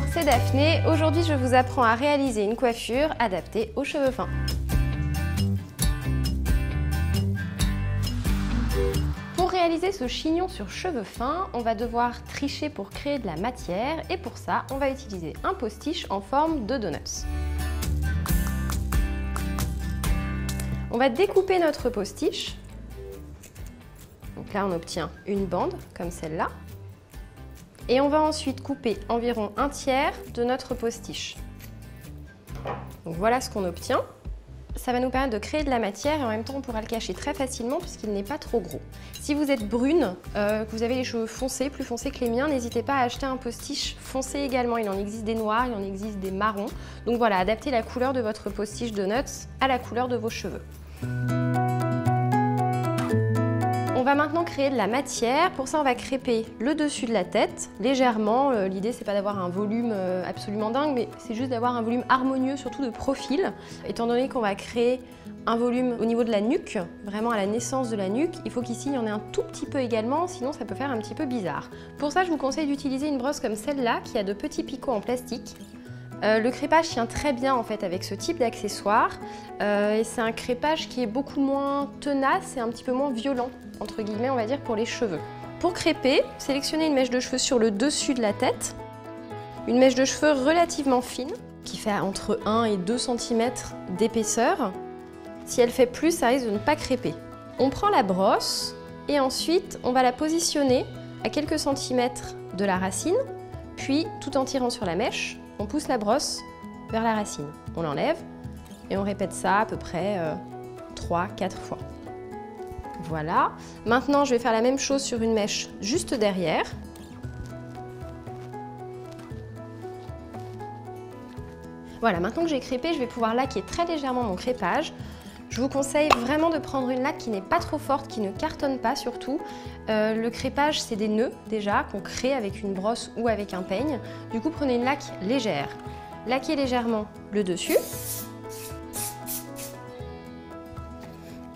Bonjour, c'est Daphné. Aujourd'hui, je vous apprends à réaliser une coiffure adaptée aux cheveux fins. Pour réaliser ce chignon sur cheveux fins, on va devoir tricher pour créer de la matière et pour ça, on va utiliser un postiche en forme de donuts. On va découper notre postiche. Donc là, on obtient une bande comme celle-là. Et on va ensuite couper environ un tiers de notre postiche. Voilà ce qu'on obtient. Ça va nous permettre de créer de la matière et en même temps on pourra le cacher très facilement puisqu'il n'est pas trop gros. Si vous êtes brune, euh, que vous avez les cheveux foncés, plus foncés que les miens, n'hésitez pas à acheter un postiche foncé également. Il en existe des noirs, il en existe des marrons. Donc voilà, adaptez la couleur de votre postiche Donuts à la couleur de vos cheveux. Va maintenant créer de la matière. Pour ça, on va crêper le dessus de la tête légèrement. Euh, l'idée, c'est pas d'avoir un volume euh, absolument dingue, mais c'est juste d'avoir un volume harmonieux, surtout de profil. Étant donné qu'on va créer un volume au niveau de la nuque, vraiment à la naissance de la nuque, il faut qu'ici, il y en ait un tout petit peu également, sinon ça peut faire un petit peu bizarre. Pour ça, je vous conseille d'utiliser une brosse comme celle-là, qui a de petits picots en plastique. Euh, le crépage tient très bien en fait avec ce type d'accessoire et c'est un crépage qui est beaucoup moins tenace et un petit peu moins violent entre guillemets, on va dire, pour les cheveux. Pour crêper, sélectionnez une mèche de cheveux sur le dessus de la tête, une mèche de cheveux relativement fine, qui fait entre 1 et 2 cm d'épaisseur. Si elle fait plus, ça risque de ne pas crêper. On prend la brosse et ensuite on va la positionner à quelques centimètres de la racine, puis tout en tirant sur la mèche, on pousse la brosse vers la racine. On l'enlève et on répète ça à peu près 3-4 euh, fois. Voilà. Maintenant, je vais faire la même chose sur une mèche juste derrière. Voilà, maintenant que j'ai crépé, je vais pouvoir laquer très légèrement mon crépage. Je vous conseille vraiment de prendre une laque qui n'est pas trop forte, qui ne cartonne pas surtout. Euh, le crépage, c'est des nœuds déjà qu'on crée avec une brosse ou avec un peigne. Du coup, prenez une laque légère. Laquez légèrement le dessus.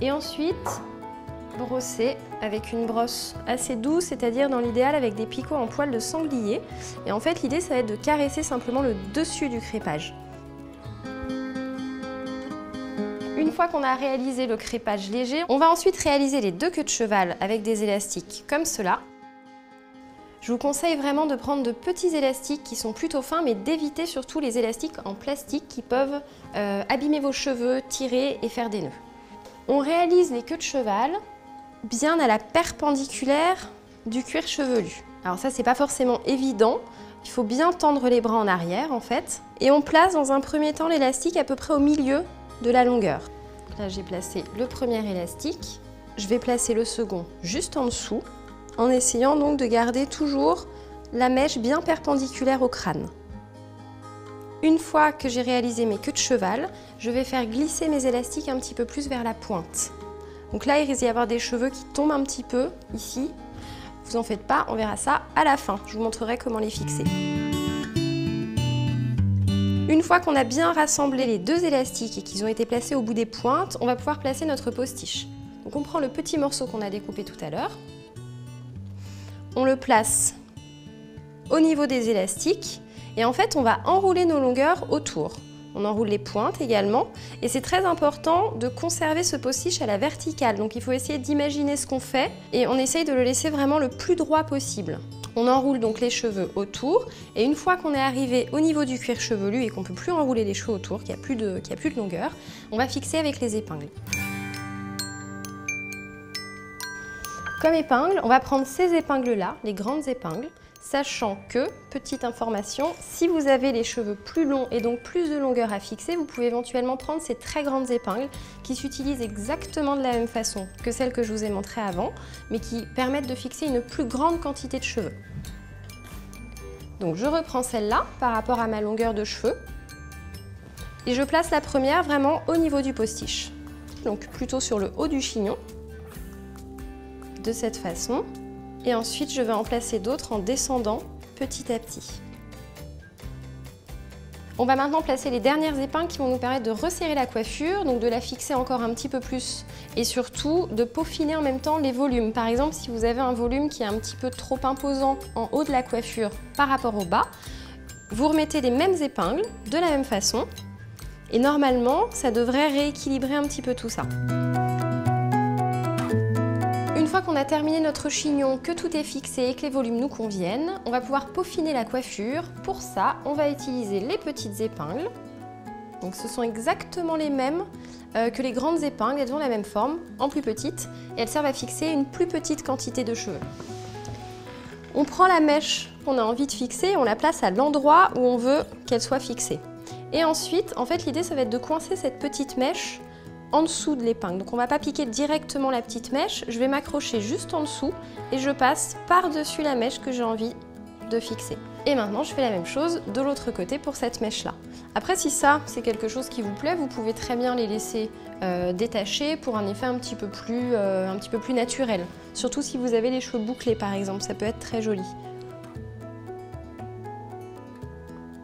Et ensuite, brosser avec une brosse assez douce, c'est-à-dire dans l'idéal avec des picots en poil de sanglier. Et en fait, l'idée, ça va être de caresser simplement le dessus du crépage. Fois qu'on a réalisé le crépage léger, on va ensuite réaliser les deux queues de cheval avec des élastiques comme cela. Je vous conseille vraiment de prendre de petits élastiques qui sont plutôt fins, mais d'éviter surtout les élastiques en plastique qui peuvent euh, abîmer vos cheveux, tirer et faire des nœuds. On réalise les queues de cheval bien à la perpendiculaire du cuir chevelu. Alors ça, c'est pas forcément évident. Il faut bien tendre les bras en arrière, en fait. Et on place dans un premier temps l'élastique à peu près au milieu de la longueur. Là, j'ai placé le premier élastique. Je vais placer le second juste en dessous, en essayant donc de garder toujours la mèche bien perpendiculaire au crâne. Une fois que j'ai réalisé mes queues de cheval, je vais faire glisser mes élastiques un petit peu plus vers la pointe. Donc là, il risque d'y avoir des cheveux qui tombent un petit peu ici. Vous en faites pas, on verra ça à la fin. Je vous montrerai comment les fixer. Une fois qu'on a bien rassemblé les deux élastiques et qu'ils ont été placés au bout des pointes, on va pouvoir placer notre postiche. Donc on prend le petit morceau qu'on a découpé tout à l'heure, on le place au niveau des élastiques et en fait on va enrouler nos longueurs autour. On enroule les pointes également. Et c'est très important de conserver ce postiche à la verticale. Donc il faut essayer d'imaginer ce qu'on fait et on essaye de le laisser vraiment le plus droit possible. On enroule donc les cheveux autour et une fois qu'on est arrivé au niveau du cuir chevelu et qu'on ne peut plus enrouler les cheveux autour, qu'il n'y a, plus de, plus de longueur, on va fixer avec les épingles. Comme épingle, on va prendre ces épingles-là, les grandes épingles, Sachant que, petite information, si vous avez les cheveux plus longs et donc plus de longueur à fixer, vous pouvez éventuellement prendre ces très grandes épingles qui s'utilisent exactement de la même façon que celles que je vous ai montrées avant, mais qui permettent de fixer une plus grande quantité de cheveux. Donc je reprends celle-là par rapport à ma longueur de cheveux et je place la première vraiment au niveau du postiche. Donc plutôt sur le haut du chignon, de cette façon. Et ensuite, je vais en placer d'autres en descendant petit à petit. On va maintenant placer les dernières épingles qui vont nous permettre de resserrer la coiffure, donc de la fixer encore un petit peu plus et surtout de peaufiner en même temps les volumes. Par exemple, si vous avez un volume qui est un petit peu trop imposant en haut de la coiffure par rapport au bas, Vous remettez les mêmes épingles de la même façon et normalement, ça devrait rééquilibrer un petit peu tout ça. A terminé notre chignon, que tout est fixé et que les volumes nous conviennent, on va pouvoir peaufiner la coiffure. Pour ça, on va utiliser les petites épingles. Donc ce sont exactement les mêmes euh, que les grandes épingles, elles ont la même forme, en plus petite, et elles servent à fixer une plus petite quantité de cheveux. On prend la mèche qu'on a envie de fixer, on la place à l'endroit où on veut qu'elle soit fixée. Et ensuite, en fait, l'idée, ça va être de coincer cette petite mèche en dessous de l'épingle. Donc on va pas piquer directement la petite mèche, je vais m'accrocher juste en dessous et je passe par-dessus la mèche que j'ai envie de fixer. Et maintenant, je fais la même chose de l'autre côté pour cette mèche-là. Après, si ça, c'est quelque chose qui vous plaît, vous pouvez très bien les laisser euh, détacher pour un effet un petit, peu plus, euh, un petit peu plus naturel. Surtout si vous avez les cheveux bouclés, par exemple, ça peut être très joli.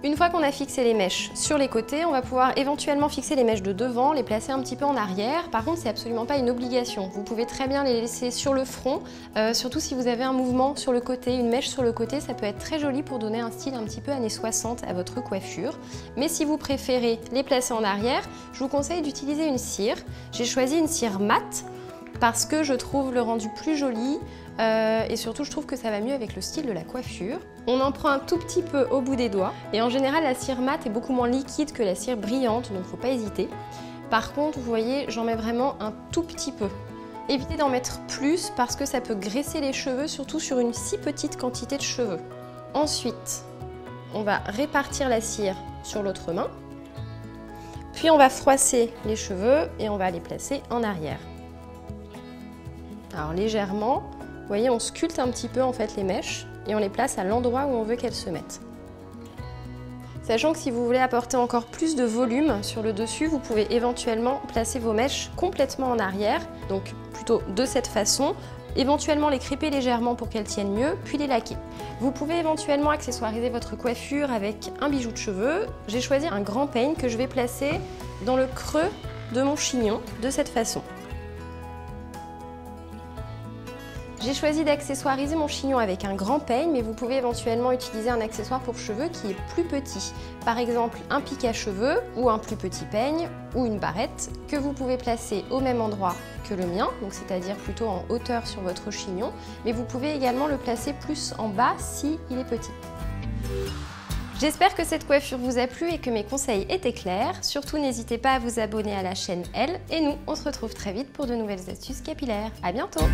Une fois qu'on a fixé les mèches sur les côtés, on va pouvoir éventuellement fixer les mèches de devant, les placer un petit peu en arrière. Par contre, c'est absolument pas une obligation. Vous pouvez très bien les laisser sur le front, euh, surtout si vous avez un mouvement sur le côté, une mèche sur le côté, ça peut être très joli pour donner un style un petit peu années 60 à votre coiffure. Mais si vous préférez les placer en arrière, je vous conseille d'utiliser une cire. J'ai choisi une cire mate parce que je trouve le rendu plus joli euh, et surtout je trouve que ça va mieux avec le style de la coiffure. On en prend un tout petit peu au bout des doigts et en général la cire mate est beaucoup moins liquide que la cire brillante donc faut pas hésiter. Par contre vous voyez j'en mets vraiment un tout petit peu. Évitez d'en mettre plus parce que ça peut graisser les cheveux surtout sur une si petite quantité de cheveux. Ensuite on va répartir la cire sur l'autre main puis on va froisser les cheveux et on va les placer en arrière. Alors légèrement, voyez, on sculpte un petit peu en fait les mèches et on les place à l'endroit où on veut qu'elles se mettent. Sachant que si vous voulez apporter encore plus de volume sur le dessus, vous pouvez éventuellement placer vos mèches complètement en arrière, donc plutôt de cette façon, éventuellement les crêper légèrement pour qu'elles tiennent mieux, puis les laquer. Vous pouvez éventuellement accessoiriser votre coiffure avec un bijou de cheveux. J'ai choisi un grand peigne que je vais placer dans le creux de mon chignon de cette façon. J'ai choisi d'accessoiriser mon chignon avec un grand peigne, mais vous pouvez éventuellement utiliser un accessoire pour cheveux qui est plus petit. Par exemple, un pic à cheveux ou un plus petit peigne ou une barrette que vous pouvez placer au même endroit que le mien, donc c'est-à-dire plutôt en hauteur sur votre chignon, mais vous pouvez également le placer plus en bas si est petit. J'espère que cette coiffure vous a plu et que mes conseils étaient clairs. Surtout, n'hésitez pas à vous abonner à la chaîne Elle et nous, on se retrouve très vite pour de nouvelles astuces capillaires. À bientôt